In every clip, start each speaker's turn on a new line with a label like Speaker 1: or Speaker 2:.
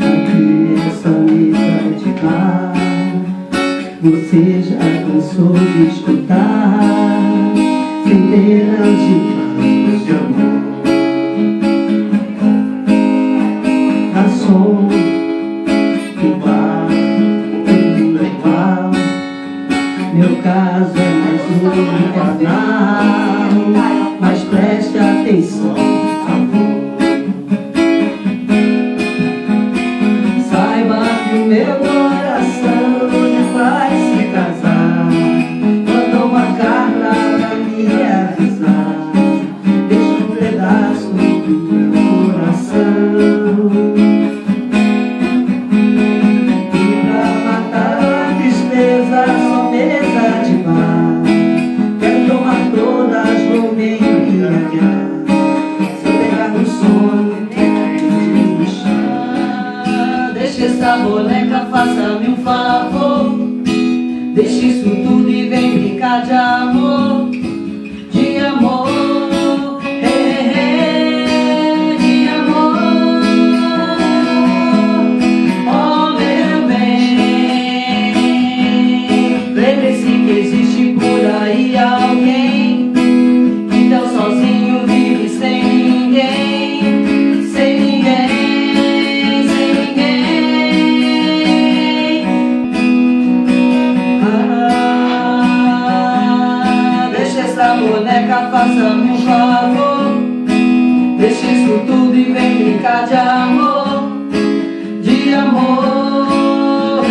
Speaker 1: aqui essa mesa de bar. Você já cansou de escutar centenas de casos de amor. A som do bar, tudo é igual. Meu caso é mais um carnal, mas preste atenção.
Speaker 2: Essa boneca, faça-me um favor. Deixe isso tudo e vem. boneca, faça-me um favor. Deixa isso tudo e vem brincar de amor De amor.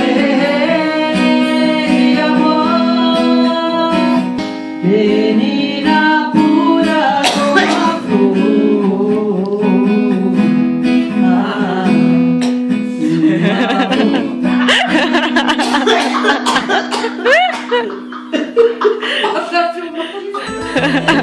Speaker 2: De amor. Menina pura como a flor. Ah, Nossa, filmou 아!